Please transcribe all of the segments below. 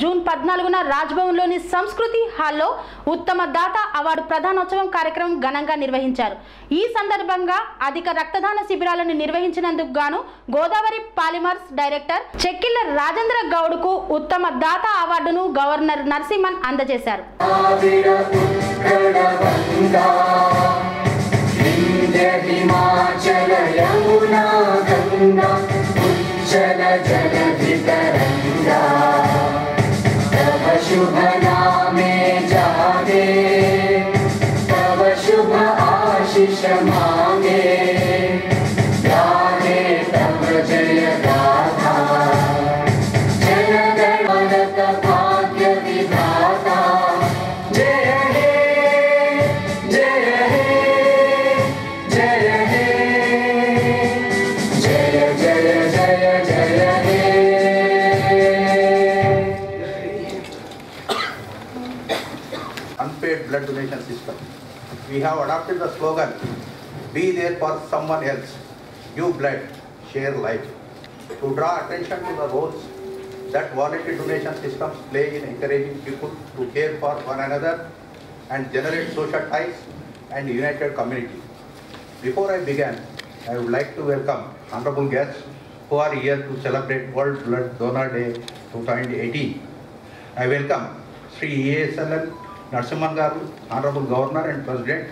June పద్నాలుగున రాజ్భవన్లోని సంస్కృతి హాల్లో ఉత్తమ దాత అవార్డు ప్రధానోత్సవం కార్యక్రమం ఘనంగా నిర్వహించారు. ఈ సందర్భంగా అధిక రక్తదాన శిబిరాలను నిర్వహించినందుకు గాను గోదావరి పాలిమర్స్ డైరెక్టర్ చెక్కిల్ల రాజేంద్ర గౌడ్కు ఉత్తమ దాత అవార్డును గవర్నర్ నరసింహన్ అందజేశారు. शुभ नामे जागे। तव शुभ आशिष मागे blood donation system. We have adopted the slogan, be there for someone else, give blood, share life. To draw attention to the roles that voluntary donation systems play in encouraging people to care for one another and generate social ties and united community. Before I begin, I would like to welcome honorable guests who are here to celebrate World Blood Donor Day 2018. I welcome Sri ESLL Narasimhan Garu, Honorable Governor and President,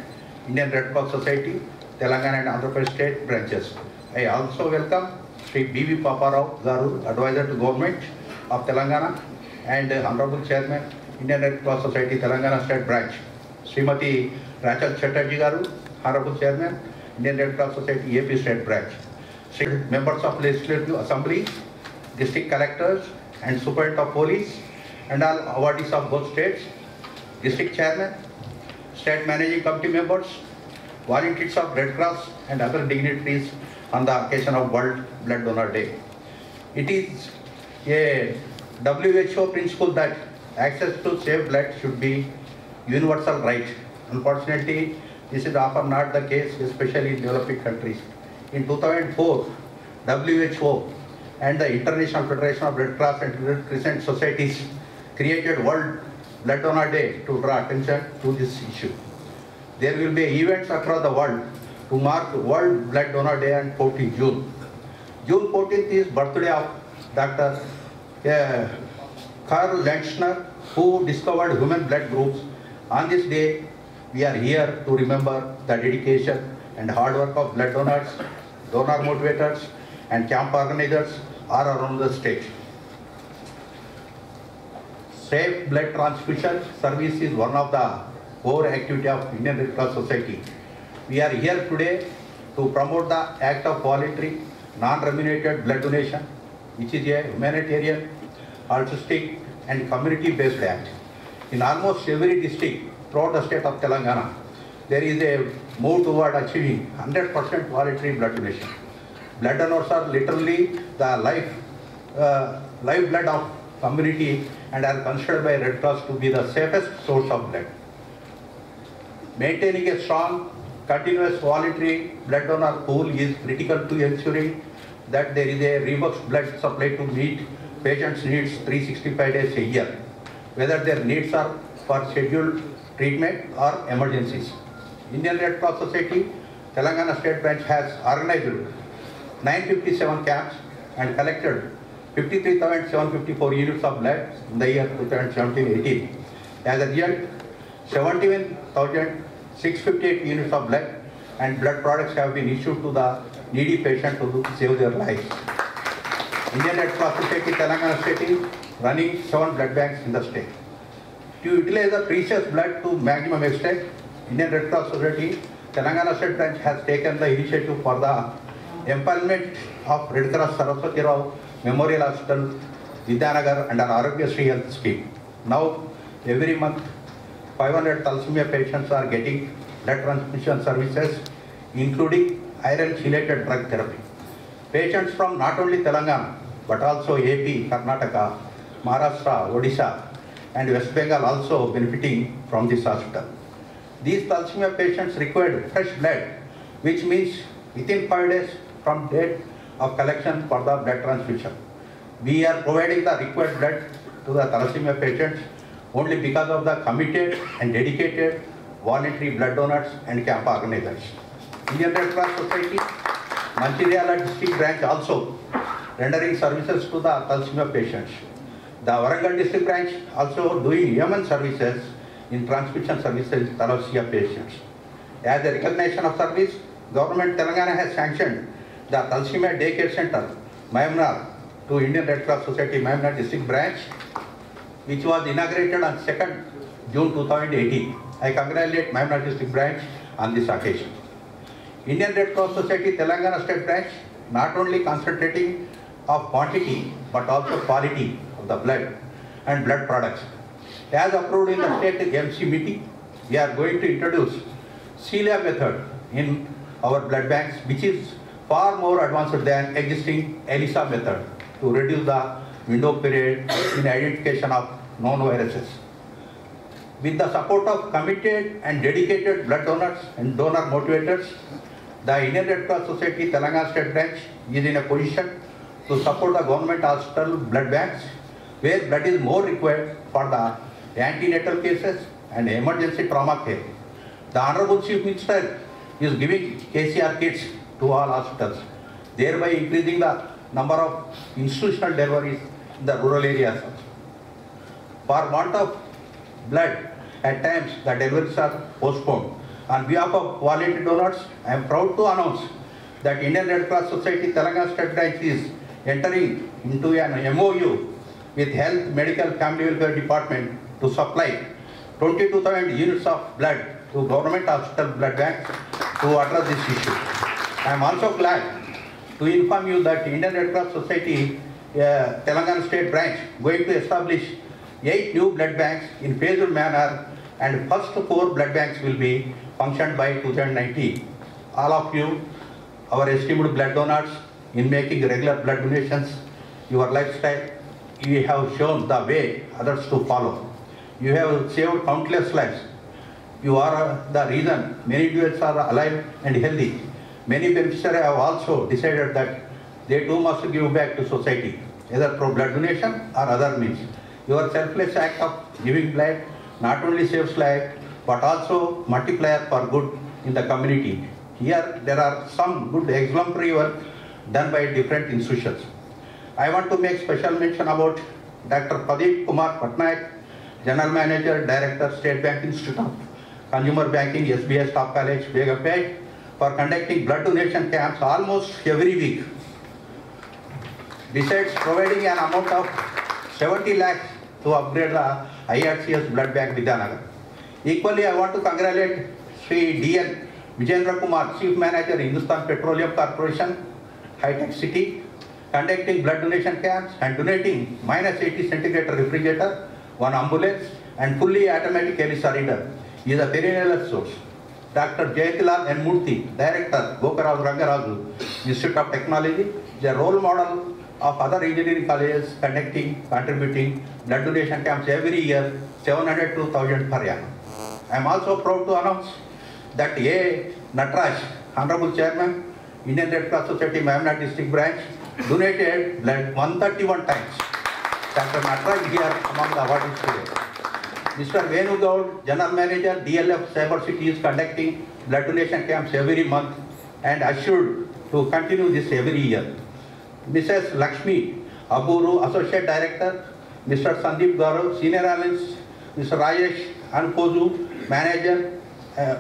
Indian Red Cross Society, Telangana and Andhra Pradesh state branches. I also welcome Sri B.V. Paparao Garu, Advisor to Government of Telangana and Honorable Chairman, Indian Red Cross Society, Telangana state branch. Srimati Rachel Chatterjee Garu, Honorable Chairman, Indian Red Cross Society, AP state branch. Sri members of Legislative Assembly, district collectors and superintendent of police and all awardees of both states, district chairman, state managing committee members, volunteers of Red Cross and other dignitaries on the occasion of World Blood Donor Day. It is a WHO principle that access to safe blood should be universal right. Unfortunately, this is often not the case, especially in developing countries. In 2004, WHO and the International Federation of Red Cross and Red Crescent Societies created World Blood Donor Day to draw attention to this issue. There will be events across the world to mark World Blood Donor Day on 14 June. June 14th is birthday of Dr. uh, Karl Landsteiner, who discovered human blood groups. On this day, we are here to remember the dedication and hard work of blood donors, donor motivators, and camp organizers all around the state. Safe blood transfusion service is one of the core activity of Indian Red Cross Society. We are here today to promote the act of voluntary, non-remunerated blood donation, which is a humanitarian, altruistic, and community-based act. In almost every district throughout the state of Telangana, there is a move toward achieving 100% voluntary blood donation. Blood donors are literally the life, uh, lifeblood of community and are considered by Red Cross to be the safest source of blood. Maintaining a strong, continuous voluntary blood donor pool is critical to ensuring that there is a robust blood supply to meet patients' needs 365 days a year, whether their needs are for scheduled treatment or emergencies. Indian Red Cross Society, Telangana State Branch has organized 957 camps and collected 53,754 units of blood in the year 2017-18. As a result, 71,658 units of blood and blood products have been issued to the needy patients to save their lives. Indian Red Cross Society Telangana State is running seven blood banks in the state. To utilize the precious blood to maximum extent, Indian Red Cross Society Telangana State Branch has taken the initiative for the empowerment of Red Cross Saraswati Rao Memorial Hospital, Vidyanagar under Arogya Sri Health Scheme. Now, every month, 500 thalassemia patients are getting blood transfusion services, including iron chelated drug therapy. Patients from not only Telangana, but also AP, Karnataka, Maharashtra, Odisha, and West Bengal also benefiting from this hospital. These thalassemia patients required fresh blood, which means within five days from date of collection for the blood transfusion. We are providing the required blood to the thalassemia patients only because of the committed and dedicated voluntary blood donors and camp organizers. Indian Red Cross Society, Mancheriala district branch also rendering services to the thalassemia patients. The Warangal district branch also doing human services in transmission services to thalassemia patients. As a recognition of service, government Telangana has sanctioned the Thalassemia Daycare Center, Mayamnar, to Indian Red Cross Society Mayamnar district branch, which was inaugurated on 2nd June 2018. I congratulate Mayamnar district branch on this occasion. Indian Red Cross Society Telangana state branch not only concentrating of quantity but also quality of the blood and blood products. As approved in the state MC meeting, we are going to introduce CLIA method in our blood banks, which is far more advanced than existing ELISA method to reduce the window period in identification of known viruses. With the support of committed and dedicated blood donors and donor motivators, the Indian Red Cross Society Telangana State Branch is in a position to support the government hospital blood banks where blood is more required for the antenatal cases and emergency trauma care. The Honorable Chief Minister is giving KCR kits to all hospitals, thereby increasing the number of institutional deliveries in the rural areas. For want of blood, at times the deliveries are postponed. On behalf of voluntary donors, I am proud to announce that Indian Red Cross Society Telangana State Branch is entering into an MOU with Health Medical Family Welfare Department to supply 22,000 units of blood to government hospital blood banks to address this issue. I am also glad to inform you that Indian Red Cross Society uh, Telangana State Branch going to establish eight new blood banks in phased manner and first four blood banks will be functioned by 2019. All of you, our esteemed blood donors, in making regular blood donations, your lifestyle, you have shown the way others to follow. You have saved countless lives. You are the reason many individuals are alive and healthy. Many beneficiaries have also decided that they too must give back to society, either through blood donation or other means. Your selfless act of giving blood not only saves life, but also multiplier for good in the community. Here there are some good exemplary work done by different institutions. I want to make special mention about Dr. Pradeep Kumar Patnaik, General Manager, Director, State Bank Institute of Consumer Banking, SBS Staff College, Begumpet, for conducting blood donation camps almost every week. Besides providing an amount of 70 lakhs to upgrade the IRCS blood bank Vidyanagar. Equally, I want to congratulate Sri D.N. Vijendra Kumar, Chief Manager, Hindustan Petroleum Corporation, High Tech City, conducting blood donation camps and donating minus 80 centigrade refrigerator, one ambulance, and fully automatic ELISA reader. He is a perennial source. Dr. Jayatilal N. Murthy, Director, Gokaraj Rangaraju, Institute of Technology, is a role model of other engineering colleges conducting, contributing blood donation camps every year, 700 to 1000 per annum. I am also proud to announce that A. Natraj, Honorable Chairman, Indian Red Cross Society, Mayamna District Branch, donated blood 131 times. Dr. Natraj here among the awardees today. Mr. Venu Gaud, General Manager, DLF Cyber City is conducting blood donation camps every month and assured to continue this every year. Mrs. Lakshmi Aburu, Associate Director, Mr. Sandeep Gaurav, Senior Analyst, Mr. Rajesh Anpozu, Manager, uh,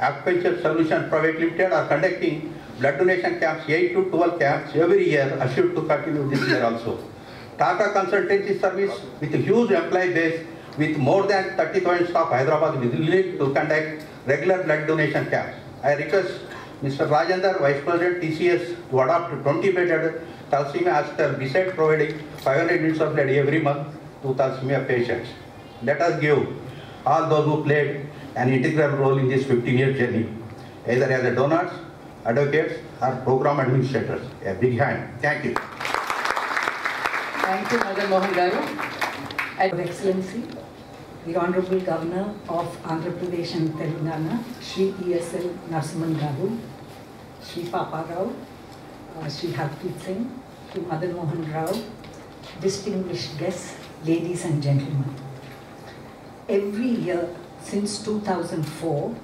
Acupuncture Solution Private Limited are conducting blood donation camps, 8 to 12 camps every year, assured to continue this year also. Tata Consultancy Service with a huge employee base with more than 30,000 staff Hyderabad willing to conduct regular blood donation camps. I request Mr. Rajendra, Vice President TCS, to adopt 20 bedded thalassemia hospital besides providing 500 units of blood every month to thalassemia patients. Let us give all those who played an integral role in this 15-year journey, either as a donors, advocates, or program administrators. A big hand. Thank you. Thank you, Madan Mohan Garu. Excellency, the Honorable Governor of Andhra Pradesh and Telangana, Shri ESL Narasimhan Garu, Shri Papa Rao, uh, Shri Harpreet Singh, Shri Madan Mohan Rao, distinguished guests, ladies and gentlemen. Every year since 2004,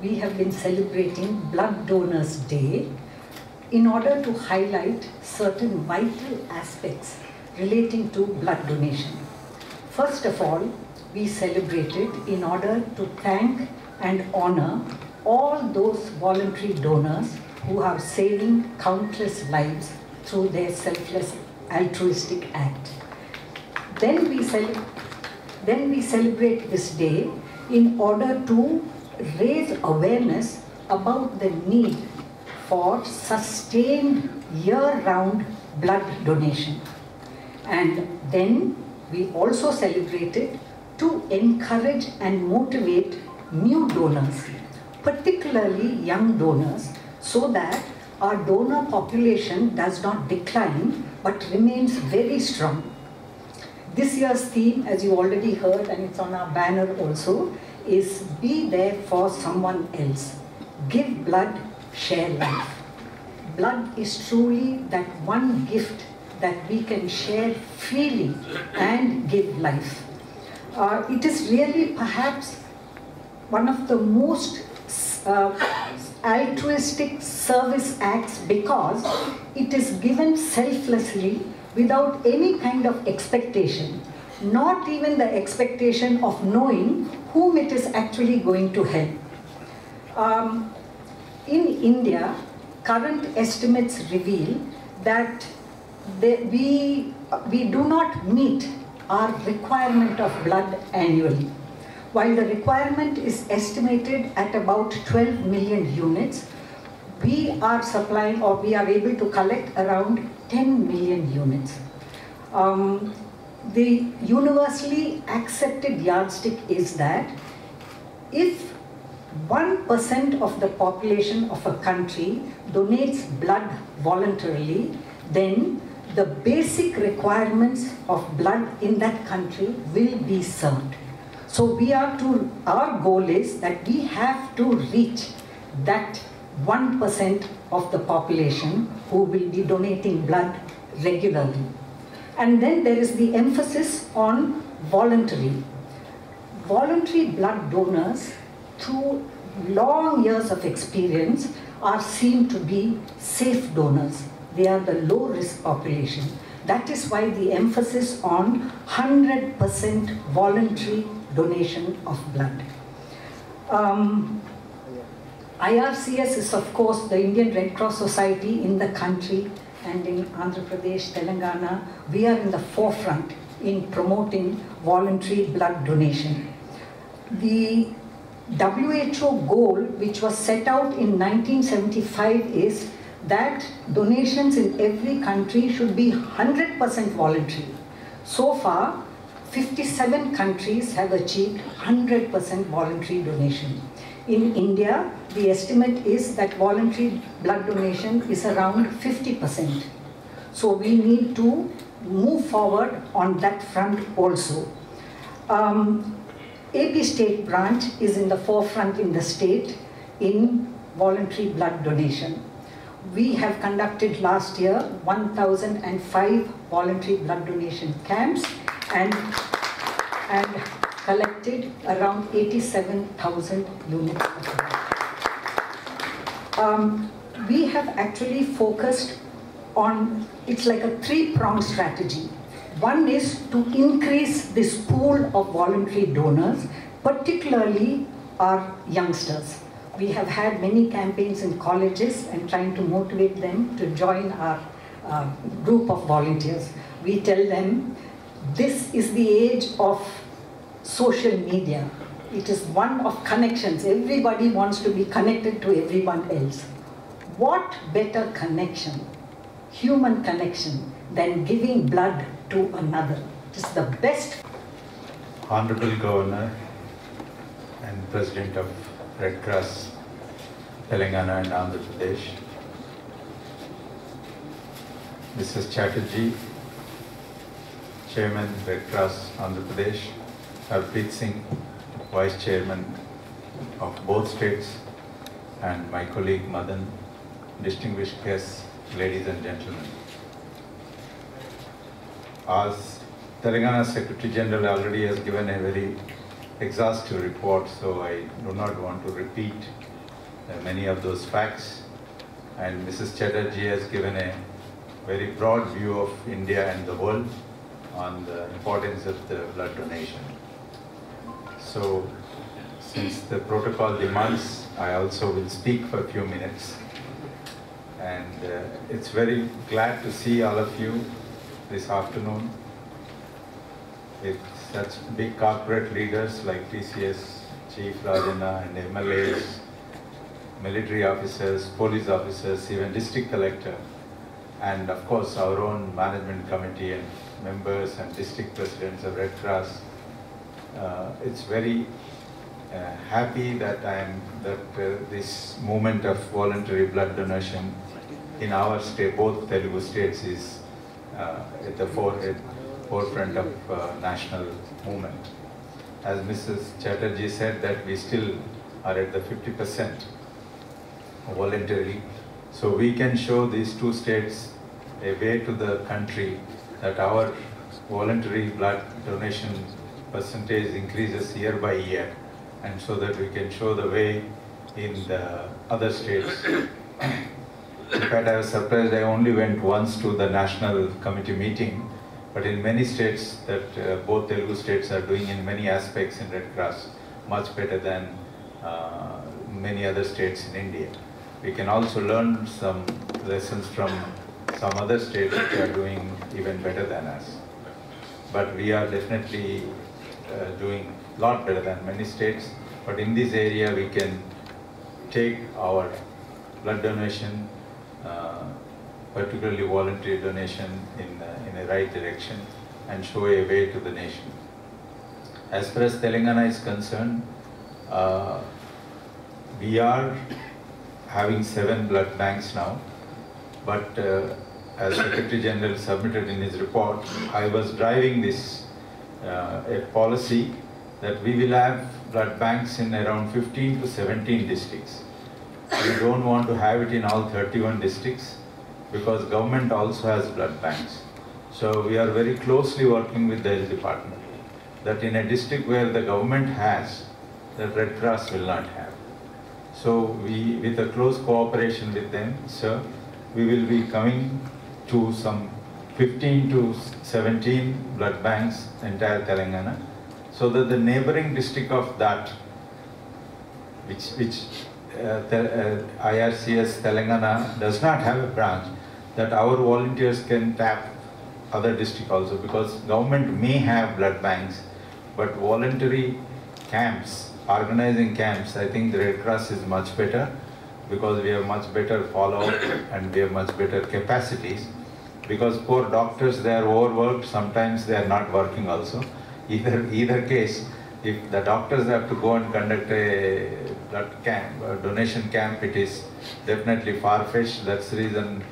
we have been celebrating Blood Donors Day in order to highlight certain vital aspects relating to blood donation. First of all, we celebrate it in order to thank and honor all those voluntary donors who are saving countless lives through their selfless altruistic act. Then we, then we celebrate this day in order to raise awareness about the need for sustained year-round blood donation. And then we also celebrate it to encourage and motivate new donors, particularly young donors, so that our donor population does not decline but remains very strong. This year's theme, as you already heard, and it's on our banner also, is Be There for Someone Else. Give blood, share life. Blood is truly that one gift that we can share freely and give life. Uh, it is really perhaps one of the most uh, altruistic service acts because it is given selflessly without any kind of expectation, not even the expectation of knowing whom it is actually going to help. Um, in India, current estimates reveal that they, we, we do not meet our requirement of blood annually. While the requirement is estimated at about 12 million units, we are supplying or we are able to collect around 10 million units. Um, the universally accepted yardstick is that if 1% of the population of a country donates blood voluntarily, then the basic requirements of blood in that country will be served. So we are to, our goal is that we have to reach that 1% of the population who will be donating blood regularly. And then there is the emphasis on voluntary. Voluntary blood donors, through long years of experience, are seen to be safe donors. They are the low risk population. That is why the emphasis on 100% voluntary donation of blood. Um, IRCS is, of course, the Indian Red Cross Society in the country and in Andhra Pradesh, Telangana. We are in the forefront in promoting voluntary blood donation. The WHO goal, which was set out in 1975, is that donations in every country should be 100% voluntary. So far, 57 countries have achieved 100% voluntary donation. In India, the estimate is that voluntary blood donation is around 50%. So we need to move forward on that front also. Um, AP State Branch is in the forefront in the state in voluntary blood donation. We have conducted last year 1,005 voluntary blood donation camps and, and collected around 87,000 units. Um, we have actually focused on, it's like a three-pronged strategy. One is to increase this pool of voluntary donors, particularly our youngsters. We have had many campaigns in colleges and trying to motivate them to join our uh, group of volunteers. We tell them this is the age of social media. It is one of connections. Everybody wants to be connected to everyone else. What better connection, human connection, than giving blood to another? It is the best Honorable Governor and President of Red Cross Telangana and Andhra Pradesh, Mrs. Chatterjee, Chairman Red Cross Andhra Pradesh, Harpreet Singh, Vice Chairman of both states, and my colleague Madan, distinguished guests, ladies and gentlemen. As Telangana Secretary General already has given a very exhaustive report, so I do not want to repeat uh, many of those facts. And Mrs. Chatterjee has given a very broad view of India and the world on the importance of the blood donation. So, since the protocol demands, I also will speak for a few minutes. And uh, it's very glad to see all of you this afternoon with such big corporate leaders like TCS, Chief Rajanna and MLAs, military officers, police officers, even district collector, and of course our own management committee and members and district presidents of Red Cross. Uh, it's very uh, happy that I am that uh, this movement of voluntary blood donation in our state, both Telugu states, is uh, at the forefront of uh, national movement. As Mrs. Chatterjee said, that we still are at the 50% voluntarily. So we can show these two states a way to the country that our voluntary blood donation percentage increases year by year and so that we can show the way in the other states. in fact, I was surprised, I only went once to the national committee meeting, but in many states that uh, both Telugu states are doing in many aspects in Red Cross much better than uh, many other states in India. We can also learn some lessons from some other states which are doing even better than us. But we are definitely uh, doing a lot better than many states. But in this area, we can take our blood donation, uh, particularly voluntary donation, in, uh, in a right direction and show a way to the nation. As far as Telangana is concerned, uh, we are having seven blood banks now, but uh, as Secretary General submitted in his report, I was driving this uh, a policy that we will have blood banks in around 15 to 17 districts. We don't want to have it in all 31 districts because government also has blood banks. So we are very closely working with the health department that in a district where the government has, the Red Cross will not have. So we, with a close cooperation with them, sir, we will be coming to some 15 to 17 blood banks entire Telangana, so that the neighboring district of that, which, which Uh, uh, IRCS Telangana does not have a branch, that our volunteers can tap other district also, because government may have blood banks, but voluntary camps, organizing camps, I think the Red Cross is much better because we have much better follow-up and we have much better capacities. Because poor doctors, they are overworked, sometimes they are not working also. Either, either case, if the doctors have to go and conduct a blood camp, a donation camp, it is definitely far-fetched. That's the reason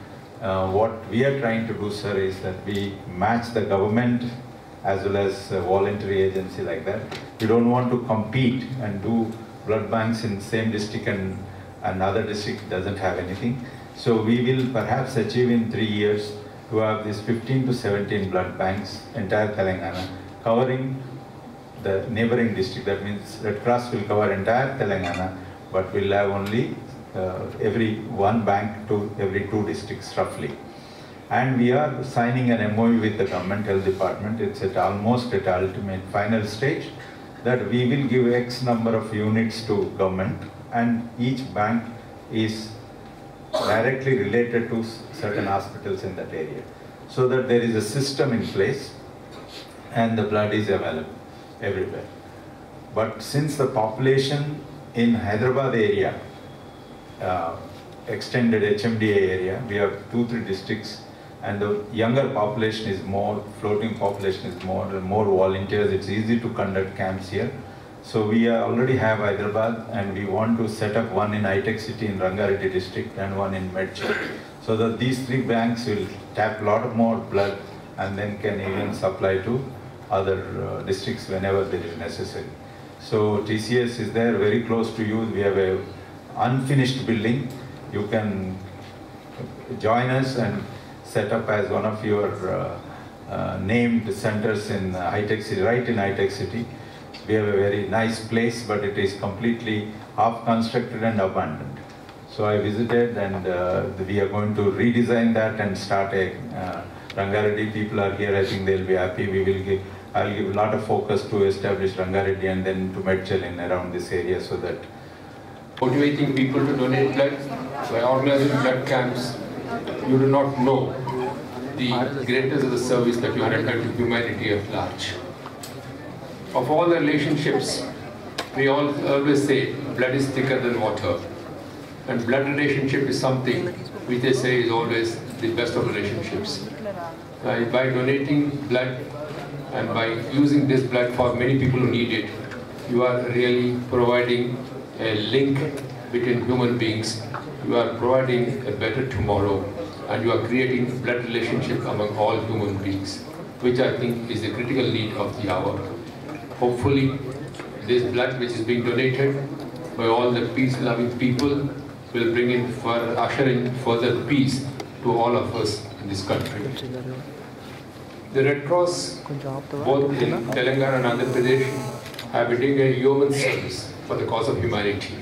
uh, what we are trying to do, sir, is that we match the government as well as a voluntary agency like that. We don't want to compete and do blood banks in same district and another district doesn't have anything. So we will perhaps achieve in three years to have these 15 to 17 blood banks, entire Telangana, covering the neighboring district. That means Red Cross will cover entire Telangana, but we'll have only uh, every one bank to every two districts roughly. And we are signing an MOU with the government health department. It's at almost at ultimate final stage that we will give X number of units to government and each bank is directly related to certain hospitals in that area. So that there is a system in place and the blood is available everywhere. But since the population in Hyderabad area, uh, extended HMDA area, we have two, three districts, and the younger population is more, floating population is more, more volunteers, it's easy to conduct camps here. So we already have Hyderabad, and we want to set up one in Hitech City in Rangareddy district and one in Medchal. So that these three banks will tap a lot more blood and then can even supply to other uh, districts whenever there is necessary. So TCS is there, very close to you. We have a unfinished building. You can join us and set up as one of your uh, uh, named centers in uh, high-tech city, right in high-tech city. We have a very nice place, but it is completely half constructed and abandoned. So I visited and uh, we are going to redesign that and start a uh, Rangareddy people are here, I think they'll be happy. We will give, I'll give a lot of focus to establish Rangareddy and then to Medchalin around this area so that motivating people to donate blood by organizing blood camps, you do not know the greatness of the service that you render to humanity at large. Of all the relationships, we all always say blood is thicker than water. And blood relationship is something which they say is always the best of relationships. By donating blood and by using this blood for many people who need it, you are really providing a link between human beings. You are providing a better tomorrow and you are creating blood relationship among all human beings, which I think is a critical need of the hour. Hopefully, this blood which is being donated by all the peace-loving people will bring in for usher in further peace to all of us in this country. The Red Cross, both in Telangana and Andhra Pradesh, have been doing a human service for the cause of humanity.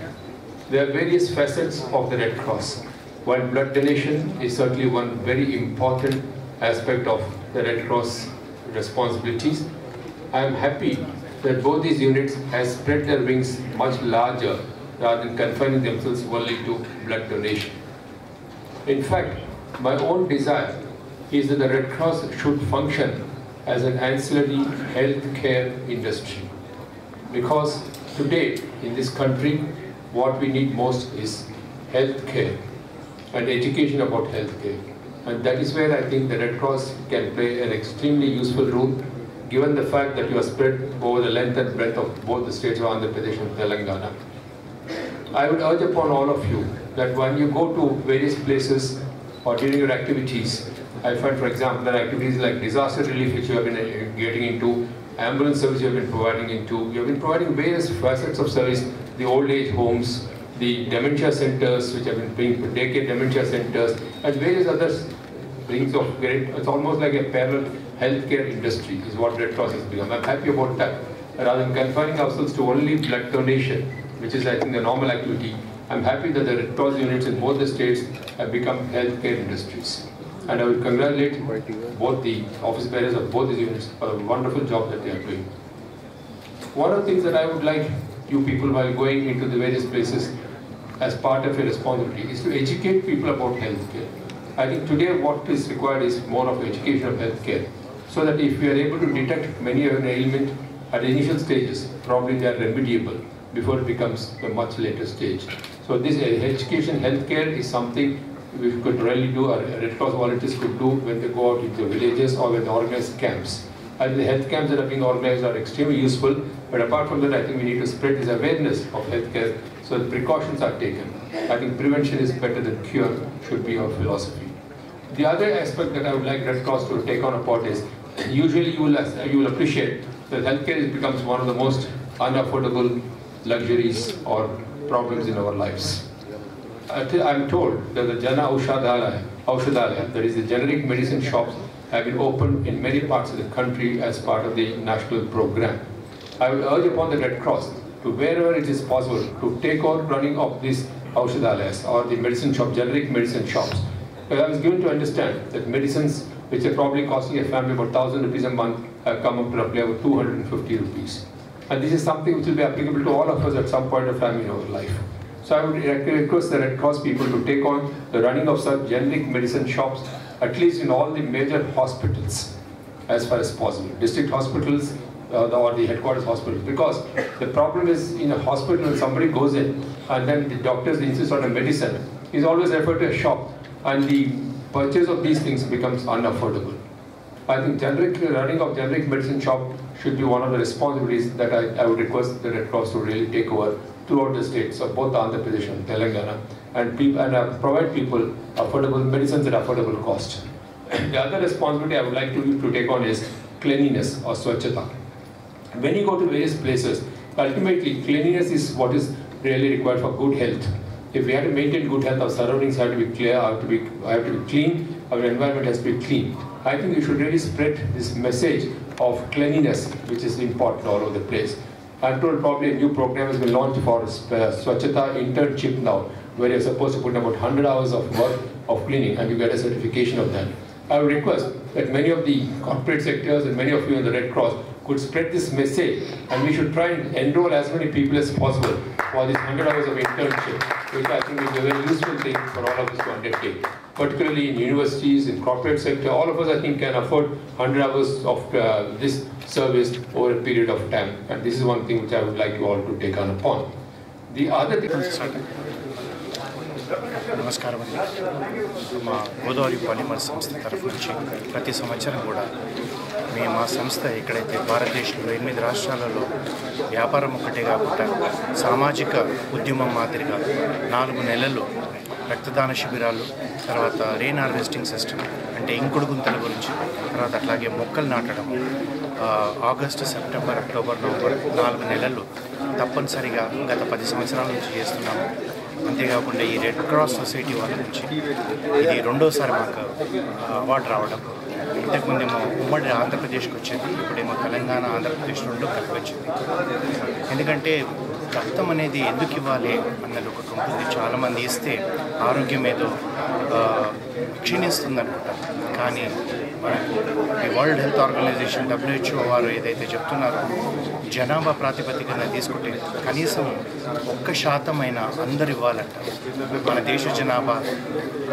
There are various facets of the Red Cross. While blood donation is certainly one very important aspect of the Red Cross responsibilities, I am happy that both these units have spread their wings much larger rather than confining themselves only to blood donation. In fact, my own desire is that the Red Cross should function as an ancillary healthcare industry. Because today in this country, what we need most is healthcare and education about healthcare. And that is where I think the Red Cross can play an extremely useful role, given the fact that you are spread over the length and breadth of both the states of Andhra Pradesh and Telangana. I would urge upon all of you that when you go to various places or during your activities, I find, for example, that activities like disaster relief, which you have been uh, getting into, ambulance service you have been providing into, you have been providing various facets of service, the old age homes, the dementia centers, which have been being daycare dementia centers, and various other things of great, it's almost like a parallel healthcare industry is what Red Cross has become. I'm happy about that. Rather than confining ourselves to only blood donation, which is I think the normal activity, I'm happy that the Red Cross units in both the states have become healthcare industries. And I would congratulate both the office bearers of both these units for the wonderful job that they are doing. One of the things that I would like you people while going into the various places as part of your responsibility is to educate people about healthcare. I think today what is required is more of education of healthcare so that if we are able to detect many of an ailment at initial stages, probably they are remediable before it becomes a much later stage. So this education, healthcare is something we could really do, our Red Cross volunteers could do when they go out into villages or when they organize camps. And the health camps that are being organized are extremely useful, but apart from that, I think we need to spread this awareness of healthcare so that precautions are taken. I think prevention is better than cure should be our philosophy. The other aspect that I would like Red Cross to take on a part is, usually you will, you will appreciate that healthcare becomes one of the most unaffordable luxuries or problems in our lives. I'm told that the Jana Aushadhalaya, Aushadhalaya, that is the generic medicine shops, have been opened in many parts of the country as part of the national program. I will urge upon the Red Cross to wherever it is possible to take on running of these Aushadhalayas or the medicine shop, generic medicine shops. Because I was given to understand that medicines which are probably costing a family about 1000 rupees a month have come up to roughly about 250 rupees. And this is something which will be applicable to all of us at some point of time in our life. So I would request the Red Cross people to take on the running of such generic medicine shops, at least in all the major hospitals, as far as possible. District hospitals uh, or the headquarters hospital. Because the problem is in a hospital somebody goes in and then the doctors insist on a medicine, he's always referred to a shop and the purchase of these things becomes unaffordable. I think generic running of generic medicine shop should be one of the responsibilities that I, I would request the Red Cross to really take over throughout the states of both Andhra Pradesh and Telangana and, and uh, provide people affordable medicines at affordable cost. the other responsibility I would like to, to take on is cleanliness or swachhata. When you go to various places, ultimately cleanliness is what is really required for good health. If we have to maintain good health, our surroundings have to be clear, have to be, have to be clean, our environment has to be clean. I think we should really spread this message of cleanliness, which is important all over the place. I'm told probably a new program has been launched for uh, Swachhata internship now, where you're supposed to put about 100 hours of work of cleaning and you get a certification of that. I would request that many of the corporate sectors and many of you in the Red Cross could spread this message and we should try and enroll as many people as possible for these 100 hours of internship, which I think is a very useful thing for all of us to undertake. Particularly in universities, in corporate sector, all of us I think can afford 100 hours of uh, this service over a period of time. And this is one thing which I would like you all to take on upon. The other thing. నమస్కారం అండి మా Godavari polymer సంస్థ తరఫు నుంచి ప్రతి సంవత్సరం కూడా మీ మా సంస్థ ఎక్కడైతే భారతదేశంలో ఎనిమిది రాష్ట్రాలలో వ్యాపారం ఒక్కటే కాకుండా సామాజిక ఉద్యమం మాదిరిగా నాలుగు నెలలు రక్తదాన శిబిరాలు తర్వాత రెయిన్ హార్వెస్టింగ్ సిస్టమ్ అంటే ఇంకుడు గుంతల గురించి తర్వాత అట్లాగే మొక్కలు నాటడం ఆగస్టు సెప్టెంబర్ అక్టోబర్ నవంబర్ నాలుగు నెలలు తప్పనిసరిగా గత పది సంవత్సరాల నుంచి చేస్తున్నాము. అంతేకాకుండా ఈ రెడ్ క్రాస్ సొసైటీ వాళ్ళ నుంచి ఇది రెండోసారి మాకు అవార్డు రావడం ఇంతకుముందేమో ఉమ్మడి ఆంధ్రప్రదేశ్కి వచ్చింది ఇప్పుడేమో తెలంగాణ ఆంధ్రప్రదేశ్ రెండు కలిపి వచ్చింది. ఎందుకంటే రక్తం అనేది ఎందుకు ఇవ్వాలి అన్నది ఒక ఉంటుంది చాలామంది ఇస్తే ఆరోగ్యం ఏదో క్షీణిస్తుంది అనుకుంటారు కానీ వరల్డ్ హెల్త్ ఆర్గనైజేషన్ డబ్ల్యూహెచ్ఓ వారు ఏదైతే చెప్తున్నారో జనాభా ప్రాతిపదికన తీసుకుంటే కనీసం ఒక్క శాతమైన అందరు ఇవ్వాలంట. మన దేశ జనాభా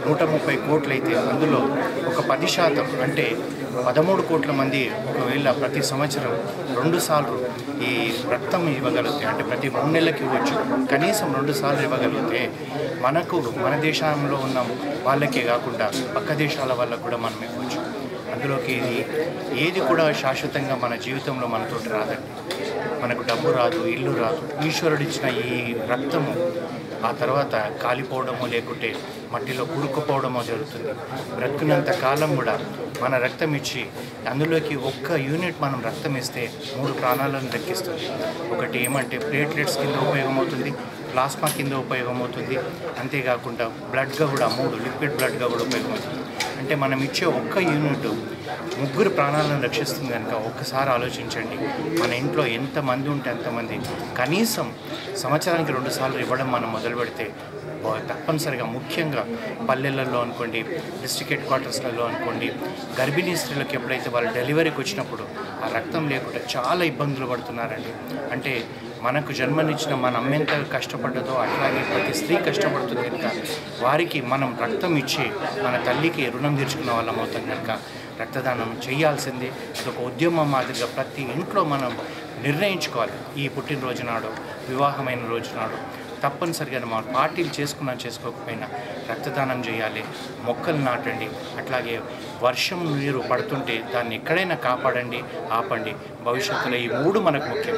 నూట ముప్పై కోట్లయితే అందులో ఒక పది శాతం అంటే పదమూడు కోట్ల మంది ఒకవేళ ప్రతి సంవత్సరం రెండు సార్లు ఈ రక్తం ఇవ్వగలిగితే అంటే ప్రతి మూడు నెలలకి ఇవ్వచ్చు కనీసం రెండు సార్లు ఇవ్వగలిగితే మనకు మన దేశంలో ఉన్న వాళ్ళకే కాకుండా పక్క దేశాల వాళ్ళకు కూడా మనం ఇవ్వచ్చు. అందులోకి ఏది ఏది కూడా శాశ్వతంగా మన జీవితంలో మనతో రాదండి. మనకు డబ్బు రాదు ఇల్లు రాదు. ఈశ్వరుడు ఇచ్చిన ఈ రక్తము ఆ తర్వాత కాలిపోవడమో లేకుంటే మట్టిలో కురుక్కుపోవడమో జరుగుతుంది. బ్రతికినంత కాలం కూడా మన రక్తం ఇచ్చి అందులోకి ఒక్క యూనిట్ మనం రక్తం ఇస్తే మూడు ప్రాణాలను దక్కిస్తుంది ఒకటి ఏమంటే ప్లేట్లెట్స్ కింద ఉపయోగమవుతుంది ప్లాస్మా కింద ఉపయోగమవుతుంది. అంతేకాకుండా బ్లడ్గా కూడా మూడు లిక్విడ్ బ్లడ్గా కూడా ఉపయోగమవుతుంది. అంటే మనం ఇచ్చే ఒక్క యూనిట్ ముగ్గురు ప్రాణాలను రక్షిస్తుంది కనుక ఒక్కసారి ఆలోచించండి. మన ఇంట్లో ఎంతమంది ఉంటే అంతమంది కనీసం సంవత్సరానికి రెండుసార్లు ఇవ్వడం మనం మొదలు పెడితే తప్పనిసరిగా ముఖ్యంగా పల్లెలలో అనుకోండి డిస్ట్రిక్ట్ హెడ్ క్వార్టర్స్లలో అనుకోండి గర్భిణీ స్త్రీలకు ఎప్పుడైతే వాళ్ళు డెలివరీకి వచ్చినప్పుడు ఆ రక్తం లేకుండా చాలా ఇబ్బందులు పడుతున్నారండి. అంటే మనకు జన్మనిచ్చిన మన అమ్మెంత కష్టపడ్డదో అట్లాగే ప్రతి స్త్రీ కష్టపడుతుంది కనుక వారికి మనం రక్తం ఇచ్చి మన తల్లికి రుణం తీర్చుకున్న వాళ్ళం అవుతాం కనుక రక్తదానం చేయాల్సిందే. అదొక ఉద్యమం మాదిరిగా ప్రతి ఇంట్లో మనం నిర్ణయించుకోవాలి. ఈ పుట్టినరోజు నాడు వివాహమైన రోజు నాడు. తప్పనిసరిగా మా పార్టీలు చేసుకున్నా చేసుకోకపోయినా రక్తదానం చేయాలి మొక్కలు నాటండి అట్లాగే వర్షం నీరు పడుతుంటే దాన్ని ఎక్కడైనా కాపాడండి ఆపండి. భవిష్యత్తులో ఈ మూడు మనకు ముఖ్యం.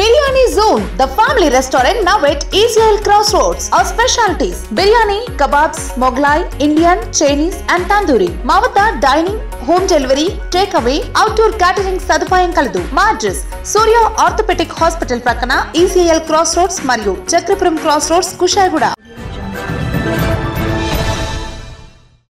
Biryani zone the family restaurant now at EGL cross roads our specialities biryani kebabs Mughlai Indian Chinese and tandoori. మా వద్ద dining home delivery take away outdoor catering సదుపాయం కలదు. మా అడ్రస్ సూర్య ఆర్థోపెటిక్ హాస్పిటల్ ప్రక్కన ఈసీఎల్ క్రాస్ రోడ్స్ మరియు Chakrapuram cross roads Kushaiguda.